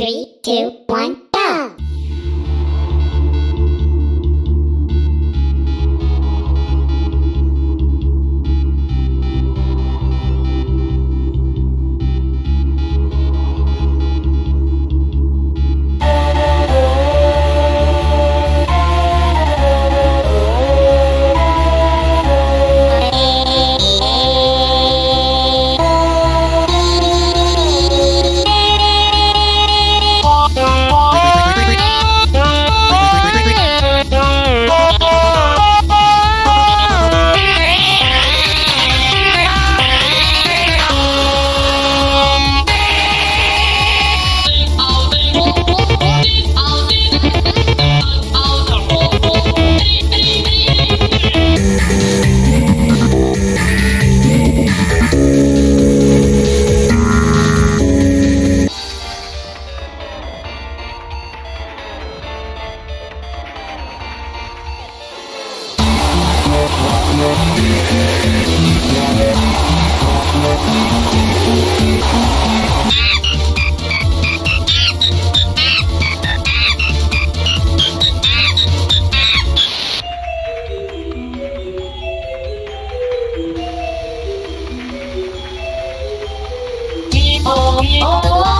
Three, two, one, Oh, oh, oh.